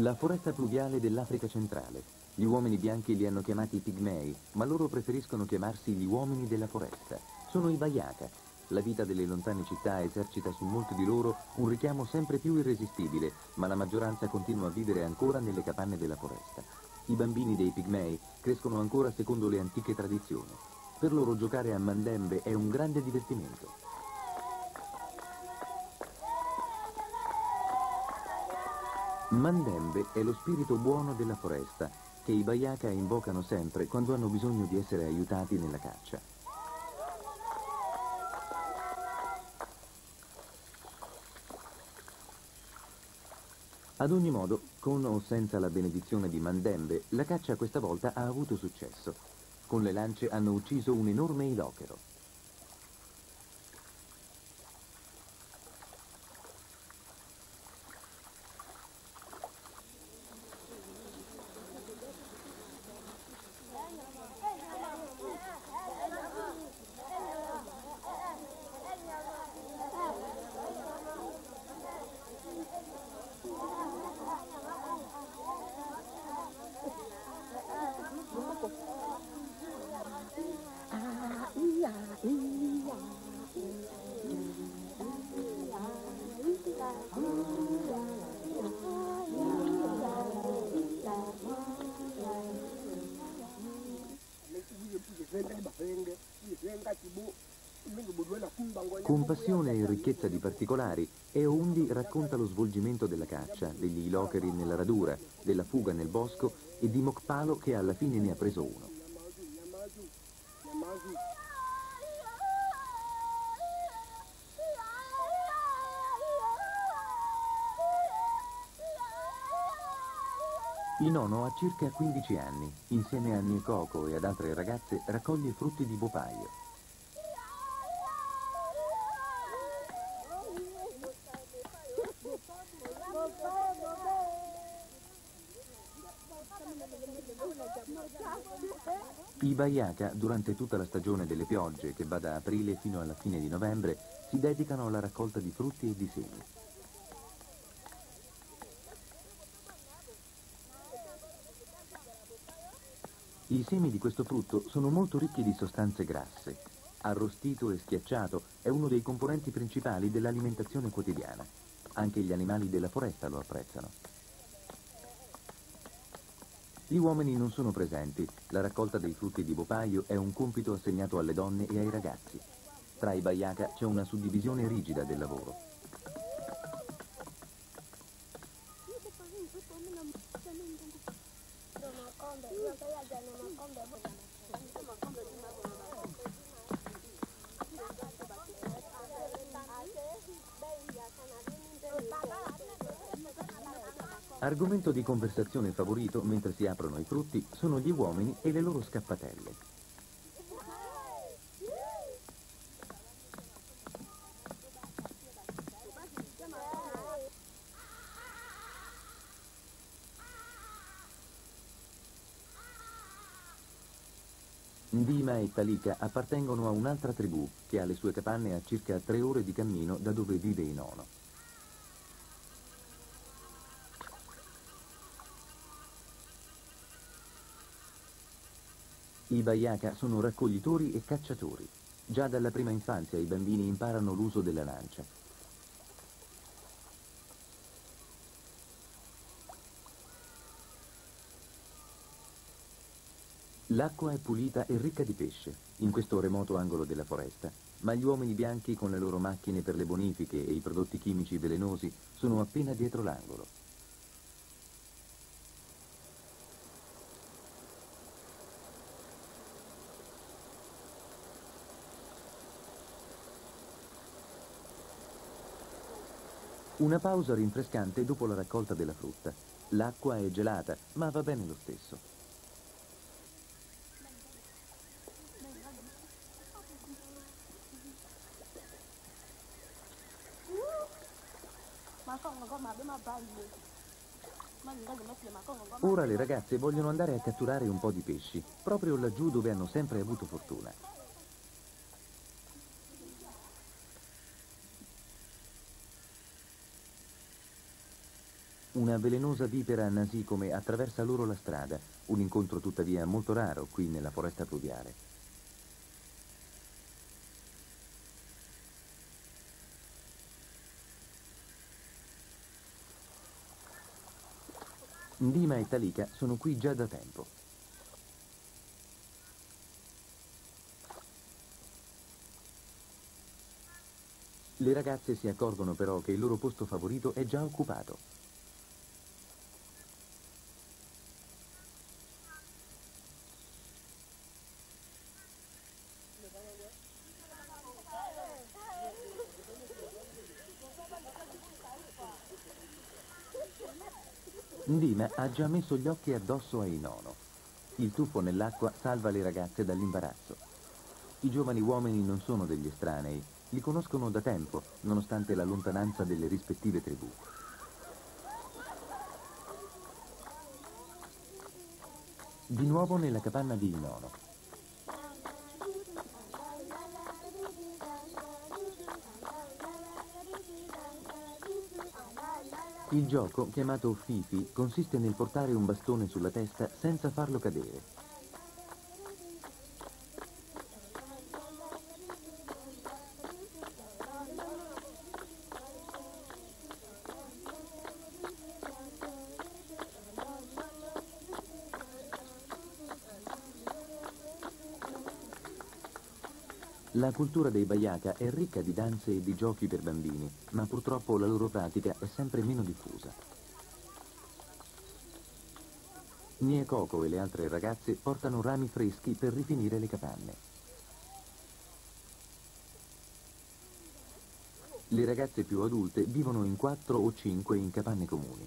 La foresta pluviale dell'Africa centrale. Gli uomini bianchi li hanno chiamati pigmei, ma loro preferiscono chiamarsi gli uomini della foresta. Sono i Bayaka. La vita delle lontane città esercita su molti di loro un richiamo sempre più irresistibile, ma la maggioranza continua a vivere ancora nelle capanne della foresta. I bambini dei pigmei crescono ancora secondo le antiche tradizioni. Per loro giocare a mandembe è un grande divertimento. Mandembe è lo spirito buono della foresta, che i Bayaka invocano sempre quando hanno bisogno di essere aiutati nella caccia. Ad ogni modo, con o senza la benedizione di Mandembe, la caccia questa volta ha avuto successo. Con le lance hanno ucciso un enorme ilochero. Passione e ricchezza di particolari, Eoundi racconta lo svolgimento della caccia, degli ilocheri nella radura, della fuga nel bosco e di Mokpalo che alla fine ne ha preso uno. Il nono ha circa 15 anni. Insieme a Niekoko e ad altre ragazze raccoglie frutti di bopaio. I Bayaka, durante tutta la stagione delle piogge, che va da aprile fino alla fine di novembre, si dedicano alla raccolta di frutti e di semi. I semi di questo frutto sono molto ricchi di sostanze grasse. Arrostito e schiacciato è uno dei componenti principali dell'alimentazione quotidiana. Anche gli animali della foresta lo apprezzano. Gli uomini non sono presenti. La raccolta dei frutti di bopaio è un compito assegnato alle donne e ai ragazzi. Tra i Bayaka c'è una suddivisione rigida del lavoro. Argomento di conversazione favorito mentre si aprono i frutti sono gli uomini e le loro scappatelle. Ndima e Talika appartengono a un'altra tribù che ha le sue capanne a circa tre ore di cammino da dove vive Inono. I Bayaka sono raccoglitori e cacciatori. Già dalla prima infanzia i bambini imparano l'uso della lancia. L'acqua è pulita e ricca di pesce, in questo remoto angolo della foresta, ma gli uomini bianchi con le loro macchine per le bonifiche e i prodotti chimici velenosi sono appena dietro l'angolo. Una pausa rinfrescante dopo la raccolta della frutta. L'acqua è gelata, ma va bene lo stesso. Ora le ragazze vogliono andare a catturare un po' di pesci, proprio laggiù dove hanno sempre avuto fortuna. Una velenosa vipera nasicome attraversa loro la strada, un incontro tuttavia molto raro qui nella foresta pluviale. Ndima e Talika sono qui già da tempo. Le ragazze si accorgono però che il loro posto favorito è già occupato. Ndima ha già messo gli occhi addosso a Inono. Il tuffo nell'acqua salva le ragazze dall'imbarazzo. I giovani uomini non sono degli estranei, li conoscono da tempo, nonostante la lontananza delle rispettive tribù. Di nuovo nella capanna di Inono. Il gioco, chiamato Fifi, consiste nel portare un bastone sulla testa senza farlo cadere. La cultura dei Bayaka è ricca di danze e di giochi per bambini, ma purtroppo la loro pratica è sempre meno diffusa. Nie Coco e le altre ragazze portano rami freschi per rifinire le capanne. Le ragazze più adulte vivono in quattro o cinque in capanne comuni.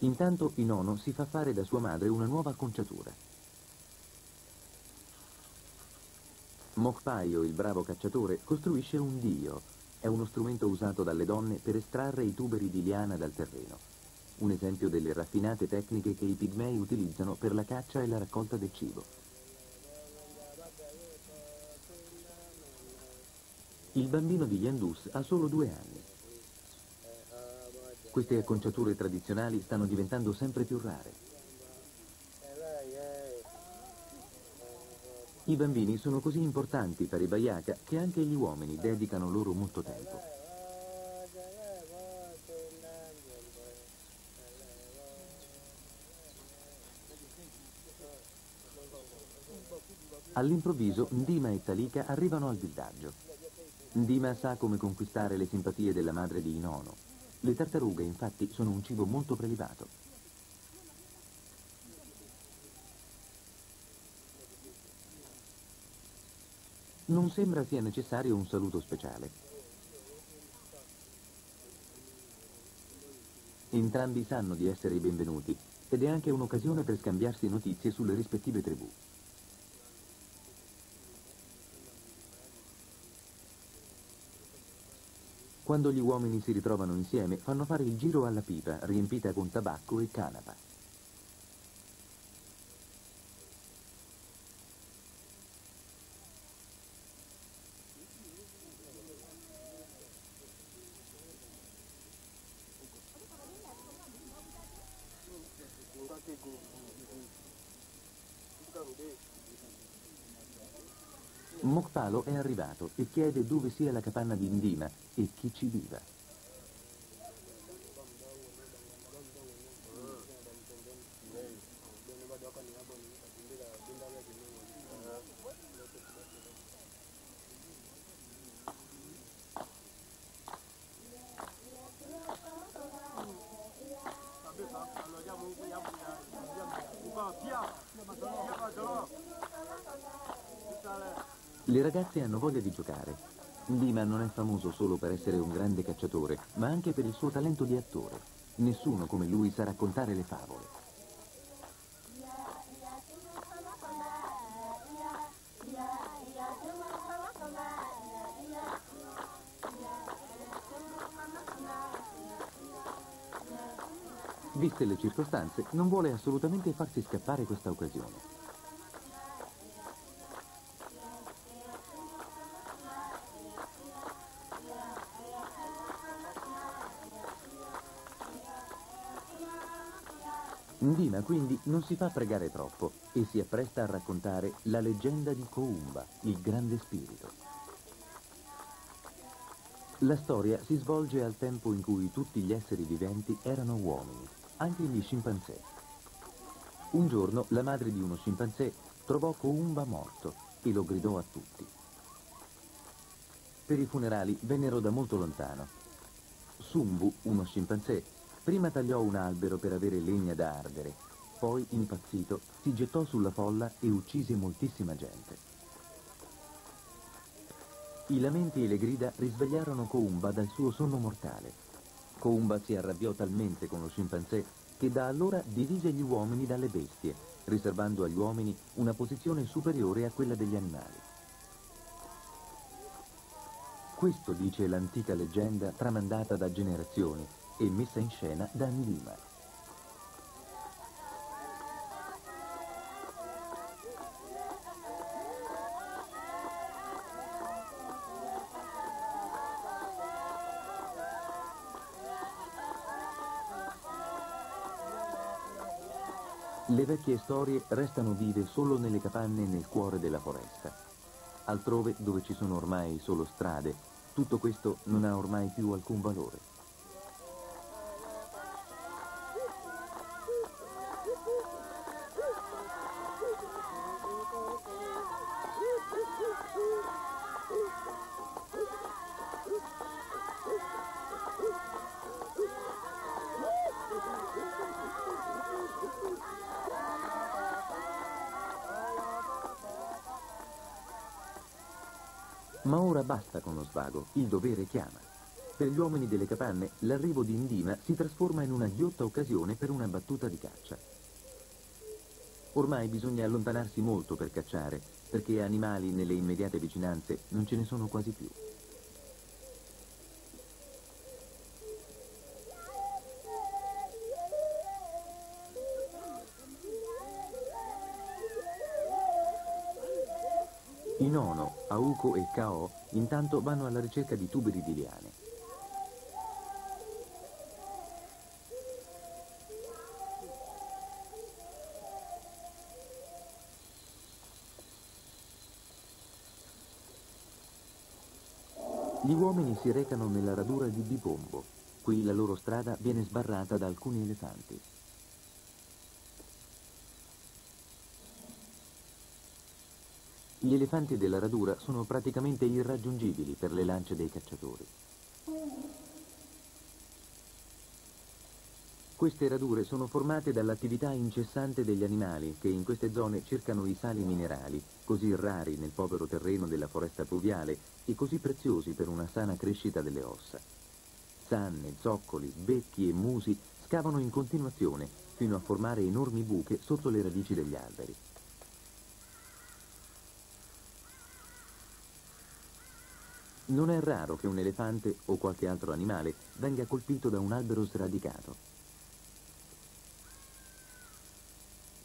Intanto Inono si fa fare da sua madre una nuova acconciatura. Mokpaio, il bravo cacciatore, costruisce un dio. È uno strumento usato dalle donne per estrarre i tuberi di liana dal terreno. Un esempio delle raffinate tecniche che i pigmei utilizzano per la caccia e la raccolta del cibo. Il bambino di Yandus ha solo due anni. Queste acconciature tradizionali stanno diventando sempre più rare. I bambini sono così importanti per i Bayaka che anche gli uomini dedicano loro molto tempo. All'improvviso Ndima e Talika arrivano al villaggio. Ndima sa come conquistare le simpatie della madre di Inono. Le tartarughe, infatti, sono un cibo molto prelibato. Non sembra sia necessario un saluto speciale. Entrambi sanno di essere i benvenuti ed è anche un'occasione per scambiarsi notizie sulle rispettive tribù. Quando gli uomini si ritrovano insieme, fanno fare il giro alla pipa, riempita con tabacco e canapa. Mokpalo è arrivato e chiede dove sia la capanna di Indima e chi ci viva. Le ragazze hanno voglia di giocare. Dima non è famoso solo per essere un grande cacciatore, ma anche per il suo talento di attore. Nessuno come lui sa raccontare le favole. Viste le circostanze, non vuole assolutamente farsi scappare questa occasione. Ndima quindi non si fa pregare troppo e si appresta a raccontare la leggenda di Koumba, il grande spirito. La storia si svolge al tempo in cui tutti gli esseri viventi erano uomini, anche gli scimpanzé. Un giorno la madre di uno scimpanzé trovò Koumba morto e lo gridò a tutti. Per i funerali vennero da molto lontano. Sumbu, uno scimpanzé, prima tagliò un albero per avere legna da ardere, poi, impazzito, si gettò sulla folla e uccise moltissima gente. I lamenti e le grida risvegliarono Koumba dal suo sonno mortale. Koumba si arrabbiò talmente con lo scimpanzé che da allora divise gli uomini dalle bestie, riservando agli uomini una posizione superiore a quella degli animali. Questo dice l'antica leggenda tramandata da generazioni e messa in scena da Ndima. Le vecchie storie restano vive solo nelle capanne nel cuore della foresta. Altrove, dove ci sono ormai solo strade, tutto questo non ha ormai più alcun valore. Ma ora basta con lo svago, il dovere chiama. Per gli uomini delle capanne, l'arrivo di Indima si trasforma in una ghiotta occasione per una battuta di caccia. Ormai bisogna allontanarsi molto per cacciare, perché animali nelle immediate vicinanze non ce ne sono quasi più. Inono, Auco e Kao intanto vanno alla ricerca di tuberi di liane. Gli uomini si recano nella radura di Bipombo. Qui la loro strada viene sbarrata da alcuni elefanti. Gli elefanti della radura sono praticamente irraggiungibili per le lance dei cacciatori. Queste radure sono formate dall'attività incessante degli animali che in queste zone cercano i sali minerali, così rari nel povero terreno della foresta pluviale e così preziosi per una sana crescita delle ossa. Sanne, zoccoli, becchi e musi scavano in continuazione fino a formare enormi buche sotto le radici degli alberi. Non è raro che un elefante o qualche altro animale venga colpito da un albero sradicato.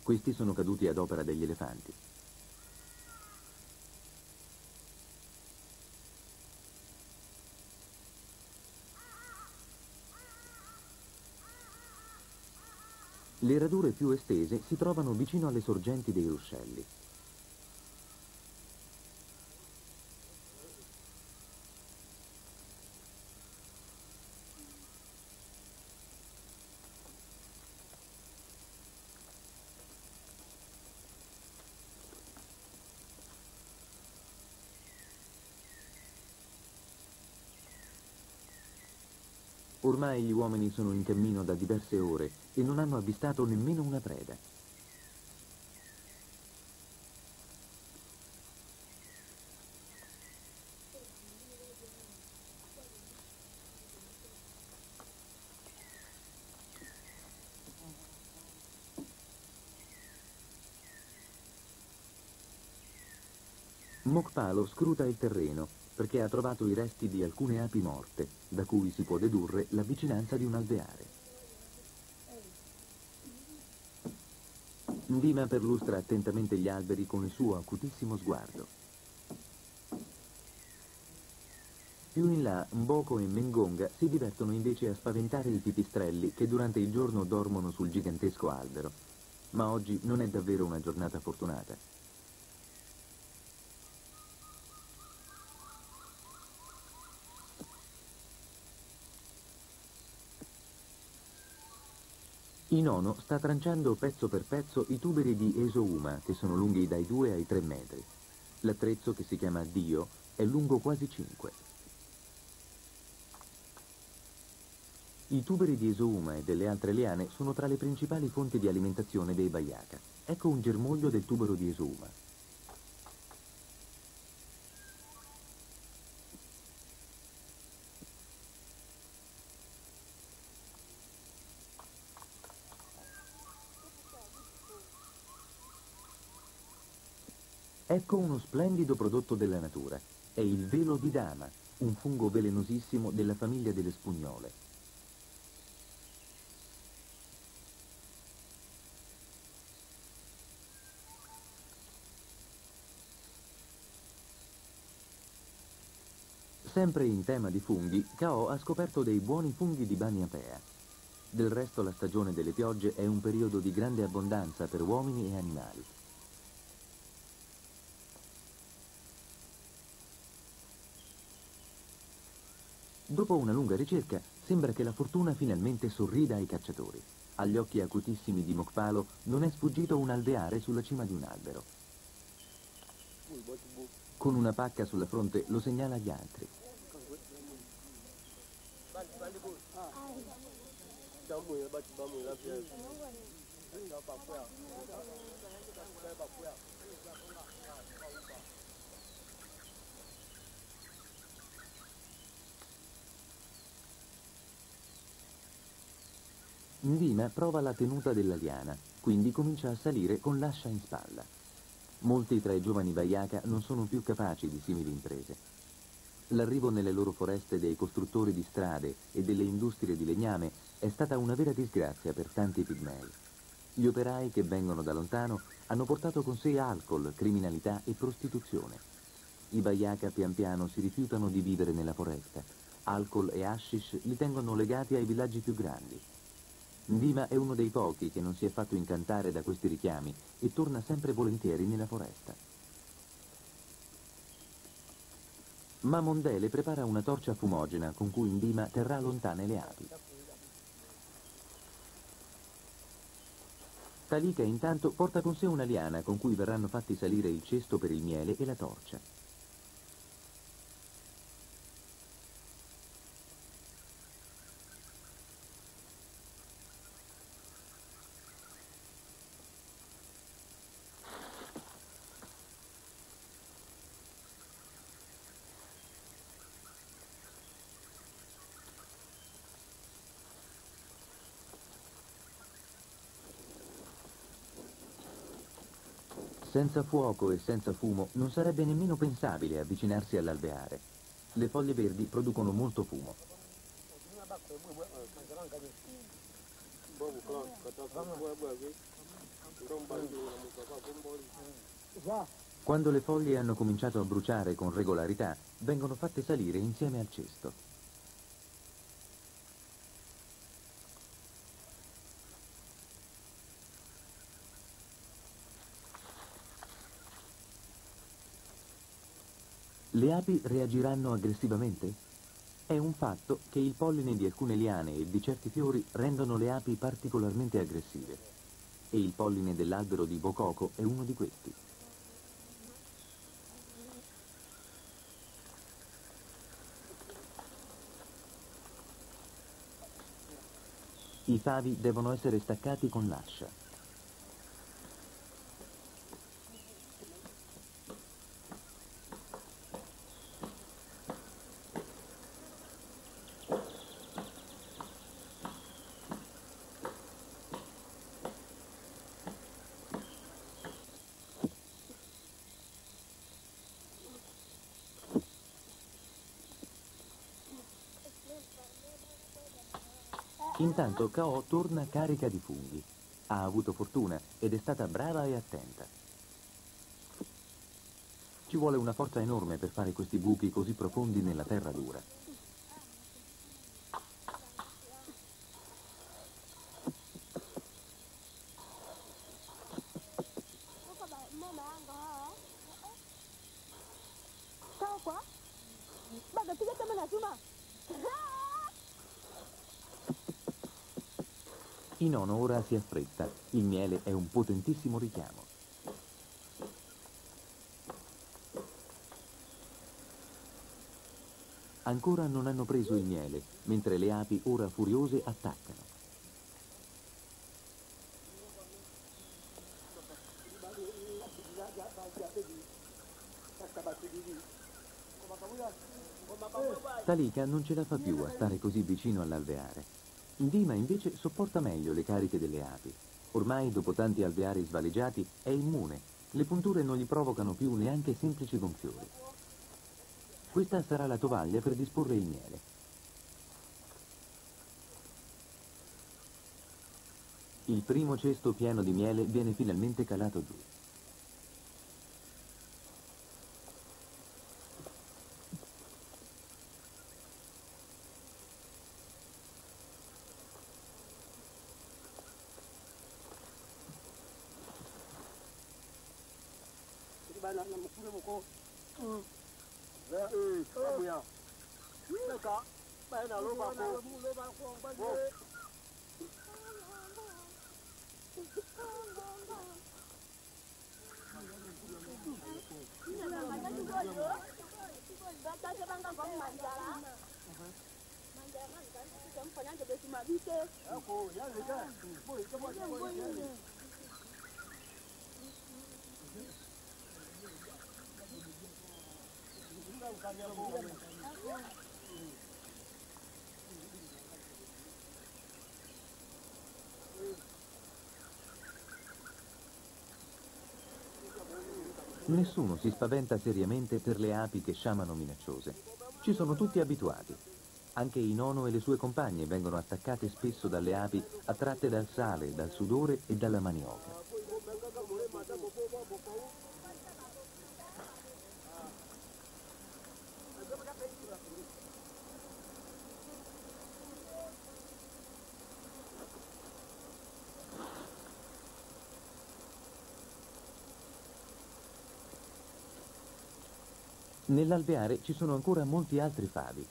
Questi sono caduti ad opera degli elefanti. Le radure più estese si trovano vicino alle sorgenti dei ruscelli. Ormai gli uomini sono in cammino da diverse ore e non hanno avvistato nemmeno una preda. Mokpalo scruta il terreno perché ha trovato i resti di alcune api morte, da cui si può dedurre la vicinanza di un alveare. Ndima perlustra attentamente gli alberi con il suo acutissimo sguardo. Più in là, Mboko e Mengonga si divertono invece a spaventare i pipistrelli che durante il giorno dormono sul gigantesco albero. Ma oggi non è davvero una giornata fortunata. Inono sta tranciando pezzo per pezzo i tuberi di Esouma, che sono lunghi dai 2 ai 3 metri. L'attrezzo, che si chiama Dio, è lungo quasi 5. I tuberi di Esouma e delle altre liane sono tra le principali fonti di alimentazione dei Bayaka. Ecco un germoglio del tubero di Esouma. Ecco uno splendido prodotto della natura. È il velo di dama, un fungo velenosissimo della famiglia delle spugnole. Sempre in tema di funghi, Cao ha scoperto dei buoni funghi di Baniapea. Del resto la stagione delle piogge è un periodo di grande abbondanza per uomini e animali. Dopo una lunga ricerca, sembra che la fortuna finalmente sorrida ai cacciatori. Agli occhi acutissimi di Mokpalo non è sfuggito un alveare sulla cima di un albero. Con una pacca sulla fronte lo segnala agli altri. Ndima prova la tenuta della liana, quindi comincia a salire con l'ascia in spalla. Molti tra i giovani Vaiaka non sono più capaci di simili imprese. L'arrivo nelle loro foreste dei costruttori di strade e delle industrie di legname è stata una vera disgrazia per tanti pigmei. Gli operai che vengono da lontano hanno portato con sé alcol, criminalità e prostituzione. I Vaiaka pian piano si rifiutano di vivere nella foresta. Alcol e hashish li tengono legati ai villaggi più grandi. Ndima è uno dei pochi che non si è fatto incantare da questi richiami e torna sempre volentieri nella foresta. Ma Mondele prepara una torcia fumogena con cui Ndima terrà lontane le api. Talika intanto porta con sé una liana con cui verranno fatti salire il cesto per il miele e la torcia. Senza fuoco e senza fumo non sarebbe nemmeno pensabile avvicinarsi all'alveare. Le foglie verdi producono molto fumo. Quando le foglie hanno cominciato a bruciare con regolarità, vengono fatte salire insieme al cesto. Le api reagiranno aggressivamente? È un fatto che il polline di alcune liane e di certi fiori rendono le api particolarmente aggressive. E il polline dell'albero di Bococo è uno di questi. I favi devono essere staccati con l'ascia. Intanto Kao torna carica di funghi. Ha avuto fortuna ed è stata brava e attenta. Ci vuole una forza enorme per fare questi buchi così profondi nella terra dura. Ora si affretta. Il miele è un potentissimo richiamo. Ancora non hanno preso il miele, mentre le api ora furiose attaccano. Talika non ce la fa più a stare così vicino all'alveare. Dima invece sopporta meglio le cariche delle api. Ormai, dopo tanti alveari svaleggiati, è immune. Le punture non gli provocano più neanche semplici gonfiori. Questa sarà la tovaglia per disporre il miele. Il primo cesto pieno di miele viene finalmente calato giù. ba nó là một người một cô ừ đấy ừ có mùi à nó có ba nào lô bà cô vô Hãy subscribe cho kênh Ghiền Mì Gõ Để không bỏ lỡ những video hấp dẫn Nessuno si spaventa seriamente per le api che sciamano minacciose. Ci sono tutti abituati. Anche Inono e le sue compagne vengono attaccate spesso dalle api attratte dal sale, dal sudore e dalla manioca. Nell'alveare ci sono ancora molti altri favi.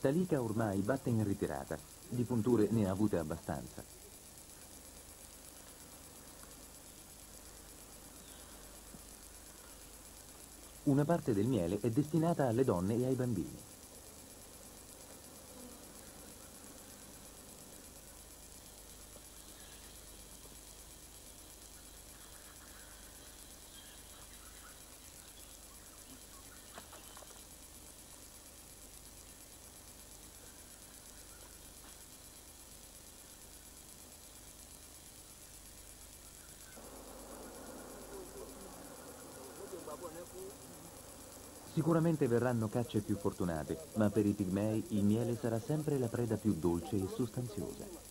Talika ormai batte in ritirata. Di punture ne ha avute abbastanza. Una parte del miele è destinata alle donne e ai bambini. Sicuramente verranno cacce più fortunate, ma per i pigmei il miele sarà sempre la preda più dolce e sostanziosa.